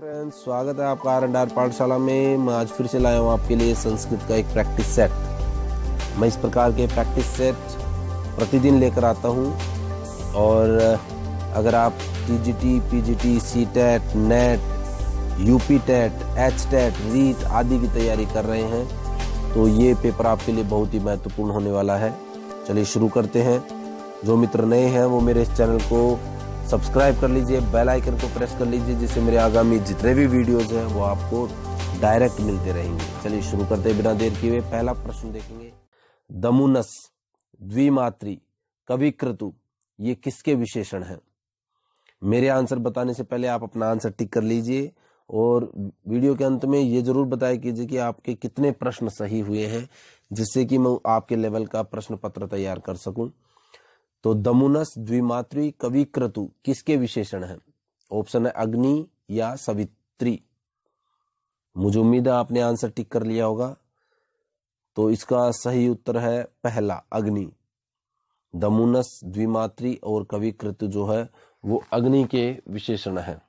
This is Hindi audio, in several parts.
फ्रेंड्स स्वागत है आपका आर एंड आर पाठशाला में। मैं आज फिर से लाया हूँ आपके लिए संस्कृत का एक प्रैक्टिस सेट मैं इस प्रकार के प्रैक्टिस सेट प्रतिदिन लेकर आता हूँ। और अगर आप T G T P G T C TET NET U P TET H TET REET आदि की तैयारी कर रहे हैं तो ये पेपर आपके लिए बहुत ही महत्वपूर्ण होने वाला है। चलिए शुरू करते हैं। जो मित्र नए हैं, वो मेरे इस चैनल को सब्सक्राइब कर लीजिए, बेल आइकन को प्रेस कर लीजिए, जिससे मेरे आगामी जितने भी वीडियोज़ हैं, वो आपको डायरेक्ट मिलते रहेंगे। चलिए शुरू करते बिना देर किए पहला प्रश्न देखेंगे। दमुनस, द्विमात्री कविक्रतु ये किसके विशेषण हैं? मेरे आंसर बताने से पहले आप अपना आंसर टिक कर लीजिए और वीडियो के अंत में ये ज़रूर बताया कीजिए कि आपके कितने प्रश्न सही हुए हैं, जिससे कि मैं आपके लेवल का प्रश्न पत्र तैयार कर सकूँ। तो दमुनस द्विमात्री कवि क्रतु किसके विशेषण है? ऑप्शन है अग्नि या सवित्री। मुझे उम्मीद है आपने आंसर टिक कर लिया होगा। तो इसका सही उत्तर है पहला, अग्नि। दमुनस द्विमात्री और कवि क्रतु जो है, वो अग्नि के विशेषण है।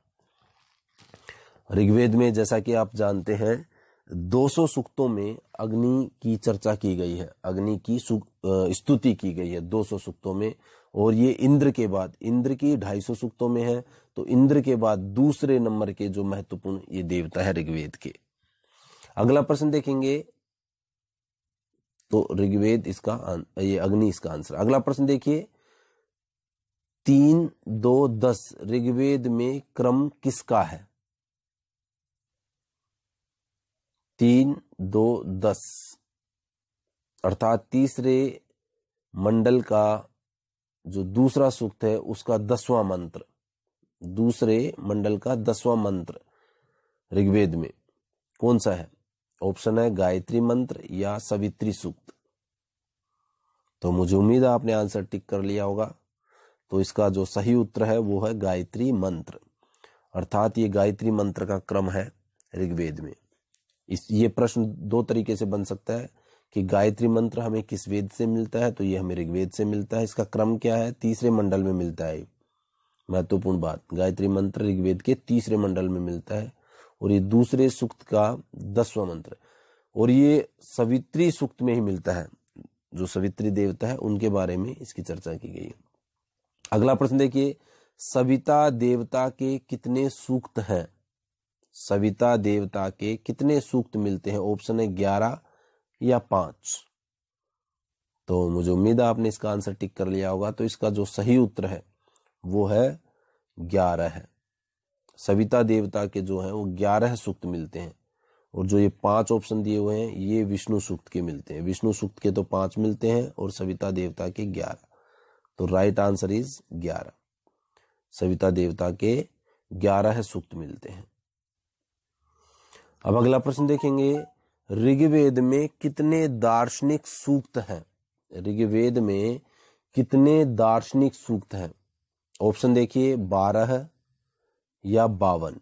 ऋग्वेद में जैसा कि आप जानते हैं 200 सूक्तों में अग्नि की चर्चा की गई है। अग्नि की स्तुति की गई है 200 सूक्तों में। और ये इंद्र के बाद, इंद्र की 250 सूक्तों में है तो इंद्र के बाद दूसरे नंबर के जो महत्वपूर्ण ये देवता है ऋग्वेद के। अगला प्रश्न देखेंगे। तो ऋग्वेद इसका ये अग्नि इसका आंसर। अगला प्रश्न देखिए। तीन दो दस, ऋग्वेद में क्रम किसका है? तीन, दो, दस। अर्थात तीसरे मंडल का जो दूसरा सूक्त है, उसका दसवां मंत्र। दूसरे मंडल का दसवां मंत्र ऋग्वेद में। कौन सा है? ऑप्शन है गायत्री मंत्र या सवित्री सूक्त। तो मुझे उम्मीद है आपने आंसर टिक कर लिया होगा। तो इसका जो सही उत्तर है, वो है गायत्री मंत्र। अर्थात ये गायत्री मंत्र का क्रम है ऋग्वेद में। इस, ये प्रश्न दो तरीके से बन सकता है कि गायत्री मंत्र हमें किस वेद से मिलता है तो ये हमें ऋग्वेद से मिलता है। इसका क्रम क्या है? तीसरे मंडल में मिलता है। महत्वपूर्ण बात, गायत्री मंत्र ऋग्वेद के तीसरे मंडल में मिलता है। और ये दूसरे सूक्त का दसवां मंत्र। और ये सवित्री सूक्त में ही मिलता है, जो सवित्री देवता है, उनके बारे में इसकी चर्चा की गई। है अगला प्रश्न देखिए, सविता देवता के कितने सूक्त हैं? सविता देवता के कितने सूक्त मिलते हैं? ऑप्शन है ग्यारह या पाँच। तो मुझे उम्मीद है आपने इसका आंसर टिक कर लिया होगा। तो इसका जो सही उत्तर है, वो है ग्यारह है। सविता देवता के जो है, वो ग्यारह सूक्त मिलते हैं। और जो ये पाँच ऑप्शन दिए हुए हैं, ये विष्णु सूक्त के मिलते हैं। विष्णु सूक्त के तो पाँच मिलते हैं और सविता देवता के ग्यारह। तो राइट आंसर इज़ ग्यारह। सविता देवता के ग्यारह सूक्त मिलते हैं। अब अगला प्रश्न देखेंगे। ऋग्वेद में कितने दार्शनिक सूक्त हैं? ऋग्वेद में कितने दार्शनिक सूक्त हैं? ऑप्शन देखिए, बारह या बावन।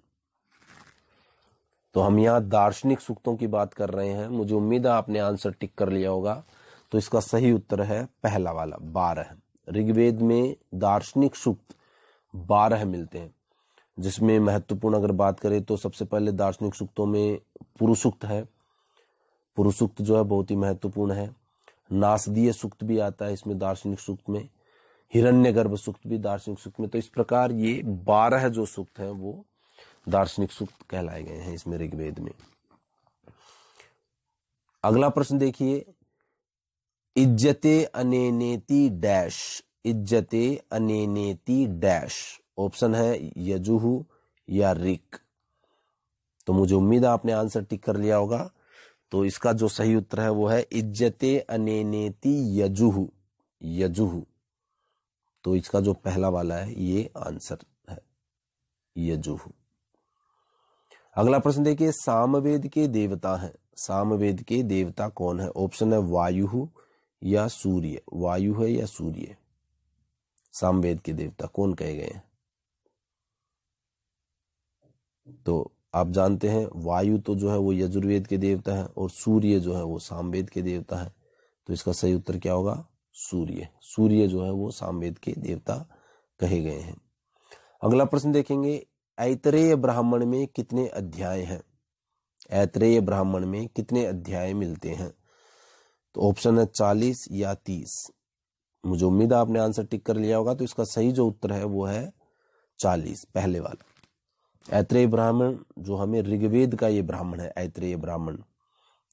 तो हम यहाँ दार्शनिक सूक्तों की बात कर रहे हैं। मुझे उम्मीद है आपने आंसर टिक कर लिया होगा। तो इसका सही उत्तर है पहला वाला, बारह। ऋग्वेद में दार्शनिक सूक्त बारह मिलते हैं। जिसमें महत्वपूर्ण अगर बात करें तो सबसे पहले दार्शनिक सूक्तों में पुरुषुक्त है। पुरुषुक्त जो है बहुत ही महत्वपूर्ण है। नासदीय सूक्त भी आता है इसमें दार्शनिक सूक्त में। हिरण्य गर्भ सूक्त भी दार्शनिक सूक्त में। तो इस प्रकार ये बारह जो सूक्त है वो दार्शनिक सूक्त कहलाए गए हैं इसमें ऋग्वेद में। अगला प्रश्न देखिए। इज्जते अनेनेति डैश। इज्जते अनेनेति डैश। ऑप्शन है यजुहु या रिक। तो मुझे उम्मीद है आपने आंसर टिक कर लिया होगा। तो इसका जो सही उत्तर है वो है, इज्जते अनेनेति यजुहु। यजुहु। तो इसका जो पहला वाला है, ये आंसर है, यजुहु। अगला प्रश्न देखिए, सामवेद के देवता हैं। सामवेद के देवता कौन है? ऑप्शन है वायु या सूर्य। वायु है या सूर्य? सामवेद के देवता कौन कहे गए हैं? तो आप जानते हैं, वायु तो जो है वो यजुर्वेद के देवता है और सूर्य जो है वो सामवेद के देवता है। तो इसका सही उत्तर क्या होगा? सूर्य। सूर्य जो है वो सामवेद के देवता कहे गए हैं। अगला प्रश्न देखेंगे, ऐतरेय ब्राह्मण में कितने अध्याय हैं? ऐतरेय ब्राह्मण में कितने अध्याय मिलते हैं? तो ऑप्शन है चालीस या तीस। मुझे उम्मीद है आपने आंसर टिक कर लिया होगा तो इसका सही जो उत्तर है वो है चालीस, पहले वाला। ऐत्रेय ब्राह्मण, जो हमें ऋग्वेद का ये ब्राह्मण है, ऐत्रेय ब्राह्मण।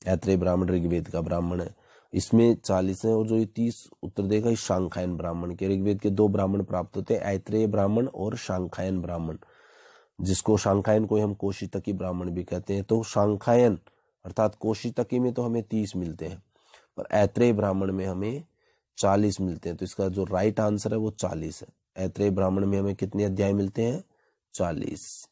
ऐत्रेय ब्राह्मण ऋग्वेद का ब्राह्मण है। इसमें चालीस है और जो ये तीस उत्तर देगा इस शांखायन ब्राह्मण के। ऋग्वेद के दो ब्राह्मण प्राप्त होते हैं, ऐत्रेय ब्राह्मण और शांखायन ब्राह्मण। जिसको शांखायन को हम कोशितकी ब्राह्मण भी कहते हैं तो शांखायन, अर्थात कोशितकी में तो हमें तीस मिलते हैं, पर ऐत्रेय ब्राह्मण में हमें चालीस मिलते हैं। तो इसका जो राइट आंसर है, वो चालीस है। ऐत्रेय ब्राह्मण में हमें कितने अध्याय मिलते हैं? चालीस।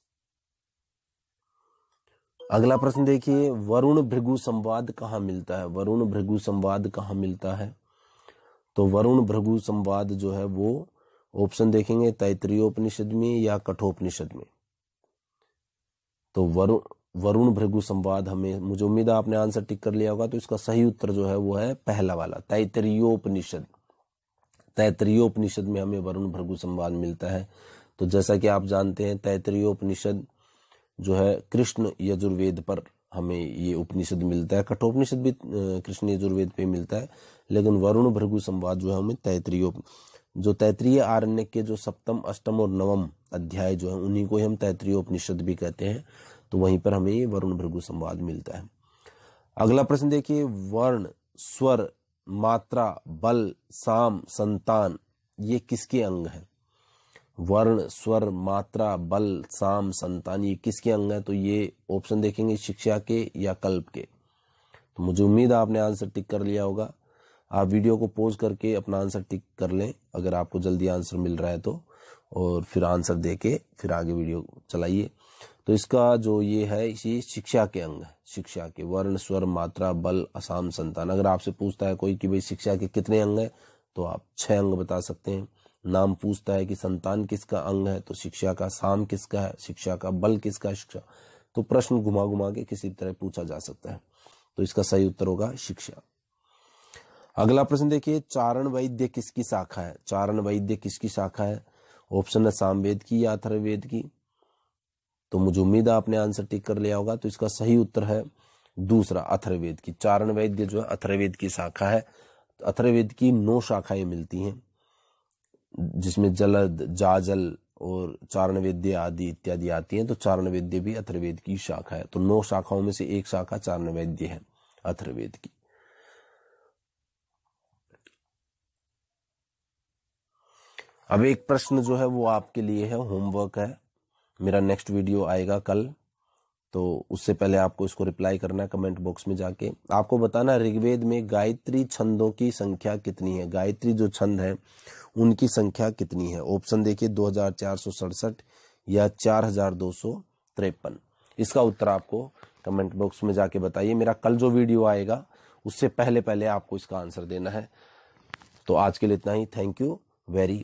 अगला प्रश्न देखिए, वरुण भृगु संवाद कहाँ मिलता है? वरुण भृगु संवाद कहाँ मिलता है? तो वरुण भृगु संवाद जो है वो ऑप्शन देखेंगे, तैतरीयोपनिषद में या कठोपनिषद में। तो वरुण वरुण भृगु संवाद हमें, मुझे उम्मीद है आपने आंसर टिक कर लिया होगा तो इसका सही उत्तर जो है वो है पहला वाला, तैतरीयोपनिषद। तैतरीयोपनिषद में हमें वरुण भृगु संवाद मिलता है। तो जैसा कि आप जानते हैं, तैतरीयोपनिषद जो है कृष्ण यजुर्वेद पर हमें ये उपनिषद मिलता है। कठोपनिषद भी कृष्ण यजुर्वेद पे मिलता है। लेकिन वरुण भृगु संवाद जो है हमें तैतरीय, जो तैतरीय आरण्य के जो सप्तम, अष्टम और नवम अध्याय जो है, उन्हीं को हम तैतरीय उपनिषद भी कहते हैं। तो वहीं पर हमें ये वरुण भृगु संवाद मिलता है। अगला प्रश्न देखिए, वर्ण, स्वर, मात्रा, बल, साम, संतान, ये किसके अंग है? वर्ण, स्वर, मात्रा, बल, साम, संतान ये किसके अंग है? तो ये ऑप्शन देखेंगे शिक्षा के या कल्प के। तो मुझे उम्मीद है आपने आंसर टिक कर लिया होगा। आप वीडियो को पोज करके अपना आंसर टिक कर लें, अगर आपको जल्दी आंसर मिल रहा है तो। और फिर आंसर दे के फिर आगे वीडियो चलाइए। तो इसका जो ये है, ये शिक्षा के अंग है। शिक्षा के वर्ण, स्वर, मात्रा, बल, असाम, संतान। अगर आपसे पूछता है कोई कि भाई शिक्षा के कितने अंग है तो आप छह अंग बता सकते हैं। नाम पूछता है कि संतान किसका अंग है तो शिक्षा का साम किसका है, शिक्षा का बल किसका शिक्षा। तो प्रश्न घुमा घुमा के किसी तरह पूछा जा सकता है। तो इसका सही उत्तर होगा शिक्षा। अगला प्रश्न देखिए, चारण वैद्य किसकी शाखा है? चारण वैद्य किसकी शाखा है? ऑप्शन है सामवेद की या अथर्वेद की। तो मुझे उम्मीद है आपने आंसर टिक कर लिया होगा तो इसका सही उत्तर है दूसरा अथर्वेद की। चारण वैद्य जो है अथर्वेद की शाखा है। अथर्वेद की नौ शाखाएँ मिलती हैं। जिसमें जलद जाजल और चारण वेद्य आदि इत्यादि आती हैं तो चारण वेद्य भी अथर्वेद की शाखा है। तो नौ शाखाओं में से एक शाखा चारण वेद्य है अथर्वेद की। अब एक प्रश्न जो है वो आपके लिए है, होमवर्क है। मेरा नेक्स्ट वीडियो आएगा कल। तो उससे पहले आपको इसको रिप्लाई करना है कमेंट बॉक्स में जाके। आपको बताना ऋग्वेद में गायत्री छंदों की संख्या कितनी है? गायत्री जो छंद है, उनकी संख्या कितनी है? ऑप्शन देखिए, दो हज़ार चार सौ सड़सठ या चार इसका उत्तर आपको कमेंट बॉक्स में जाके बताइए। मेरा कल जो वीडियो आएगा, उससे पहले पहले आपको इसका आंसर देना है। तो आज के लिए इतना ही। Thank you very